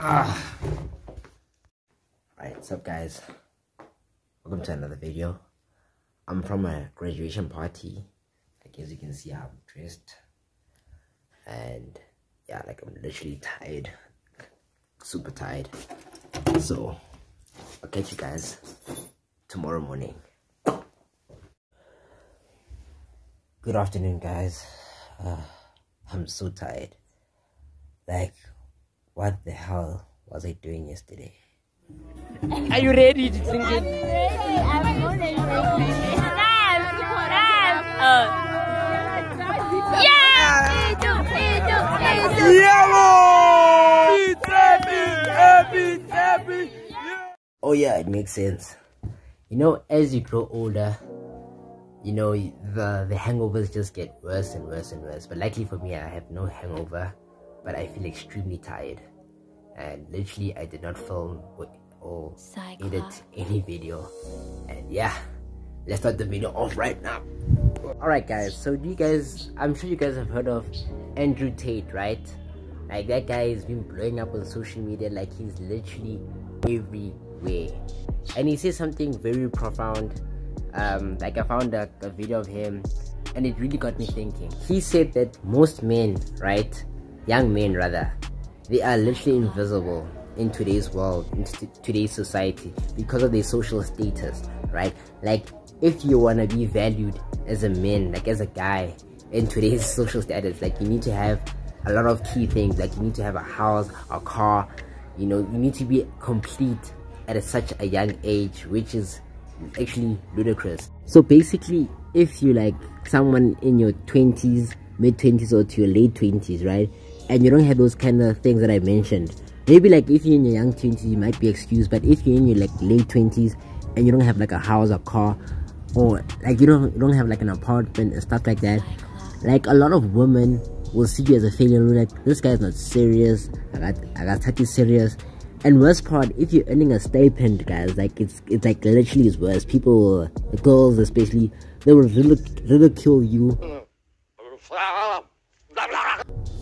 Ah. Alright, what's up guys? Welcome to another video. I'm from a graduation party. Like as you can see I'm dressed. And yeah, like I'm literally tired. Super tired. So I'll catch you guys tomorrow morning. Good afternoon guys. Uh, I'm so tired. Like what the hell was I doing yesterday? Are you ready to drink it? I'm ready. I'm ready. Rap, rap. Uh. Yeah. Itu, itu, itu. Oh yeah, it makes sense. You know, as you grow older, you know the the hangovers just get worse and worse and worse. But luckily for me, I have no hangover, but I feel extremely tired, and literally I did not film or, edit any video. And yeah, let's start the video off right now. Alright guys, so do you guys I'm sure you guys have heard of Andrew Tate, right? Like that guy has been blowing up on social media like he's literally everywhere. And he says something very profound. Um, like I found a, a video of him and it really got me thinking. He said that most men, right? Young men rather, they are literally invisible in today's world, in today's society because of their social status, right? Like if you want to be valued as a man, like as a guy in today's social status, like you need to have a lot of key things. Like you need to have a house, a car, you know, you need to be complete at a, such a young age, which is actually ludicrous. So basically, if you like someone in your 20s, mid 20s, or to your late 20s, right, and you don't have those kind of things that I mentioned, maybe like if you're in your young 20s, you might be excused, but if you're in your like late 20s and you don't have like a house, a car, or like you don't you don't have like an apartment and stuff like that like a lot of women will see you as a failure like this guy's not serious. I got i got touchy serious. And worst part if you're earning a stipend guys like it's it's like literally is worse. People girls especially they will ridicule you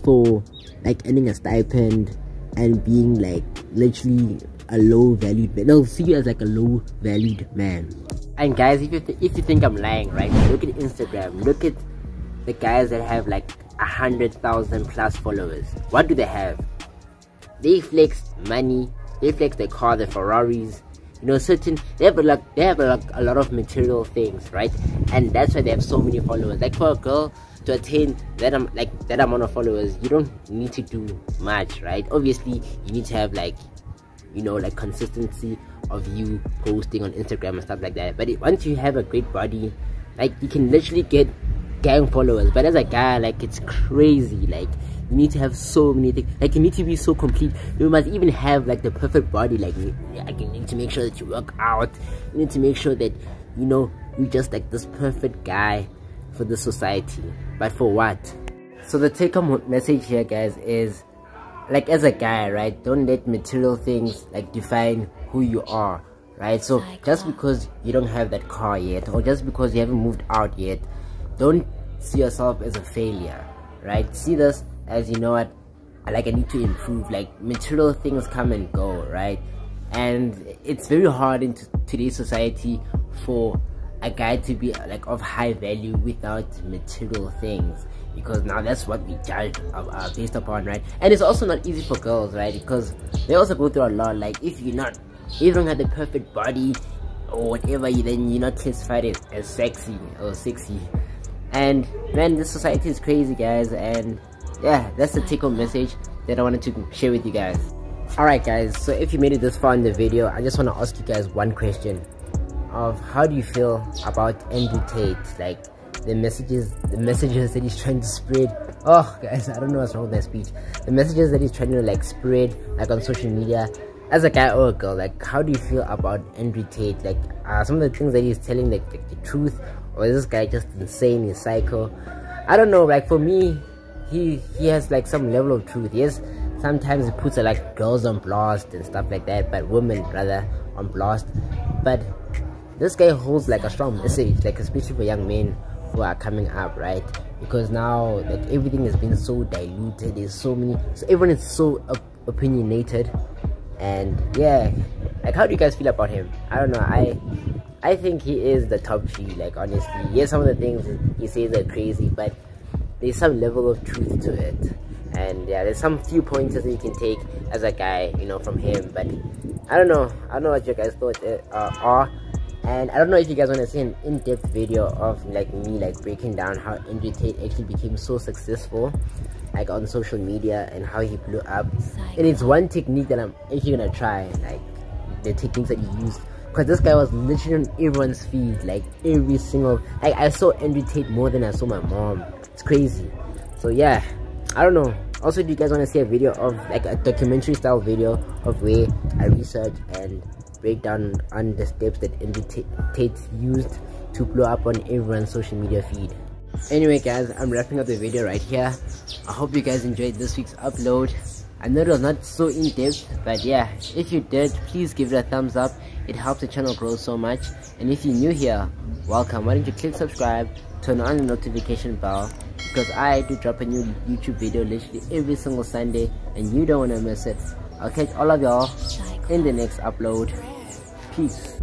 for like earning a stipend and being like literally a low valued man they'll see you as like a low valued man and guys, if you if you think I'm lying, right? Look at Instagram. Look at the guys that have like a hundred thousand plus followers. What do they have? They flex money. They flex the car, the Ferraris. You know, certain they have like they have like a lot of material things, right? And that's why they have so many followers. Like for a girl to attain that um, like that amount of followers, you don't need to do much, right? Obviously, you need to have like you know like consistency of you posting on Instagram and stuff like that. But it, once you have a great body, like you can literally get gang followers. But as a guy, like it's crazy. Like you need to have so many things. Like you need to be so complete. You must even have like the perfect body. Like you, like you need to make sure that you work out. You need to make sure that you know you're just like this perfect guy for the society. But for what? So the take-home message here, guys, is like as a guy, right? Don't let material things like define who you are right so just because you don't have that car yet or just because you haven't moved out yet don't see yourself as a failure right see this as you know what like i need to improve like material things come and go right and it's very hard in today's society for a guy to be like of high value without material things. Because now that's what we judge uh, based upon right? And it's also not easy for girls right? Because they also go through a lot like if you're not if you don't have the perfect body or whatever then you're not classified as, as sexy or sexy. And man this society is crazy guys. And yeah that's the take home message that i wanted to share with you guys. Alright guys. So if you made it this far in the video i just want to ask you guys one question of how do you feel about Andrew Tate like the messages the messages that he's trying to spread oh guys i don't know what's wrong with that speech the messages that he's trying to like spread like on social media as a guy or a girl, like how do you feel about Andrew Tate? Like uh, some of the things that he's telling, like, like the truth, or is this guy just insane? He's psycho. I don't know. Like for me, he he has like some level of truth. Yes, sometimes he puts like girls on blast and stuff like that, but women rather on blast. But this guy holds like a strong message, like especially for young men who are coming up, right? Because now like everything has been so diluted. There's so many, so everyone is so opinionated. And yeah like how do you guys feel about him? I don't know. I i think he is the top G like honestly. Yes some of the things he says are crazy but there's some level of truth to it. And yeah there's some few pointers that you can take as a guy you know from him but i don't know. I don't know what your guys thought uh, are and i don't know if you guys want to see an in-depth video of like me like breaking down how Andrew Tate actually became so successful like on social media and how he blew up. And it's one technique that i'm actually gonna try like the techniques that he used. Because this guy was literally on everyone's feed like every single like i saw Andrew Tate more than i saw my mom. It's crazy. So yeah. I don't know. Also do you guys want to see a video of like a documentary style video of where i research and break down on the steps that Tate used to blow up on everyone's social media feed. Anyway guys i'm wrapping up the video right here. I hope you guys enjoyed this week's upload. I know it was not so in-depth but yeah if you did please give it a thumbs up. It helps the channel grow so much. And if you're new here welcome. Why don't you click subscribe turn on the notification bell because i do drop a new youtube video literally every single sunday and you don't want to miss it. I'll catch all of y'all in the next upload peace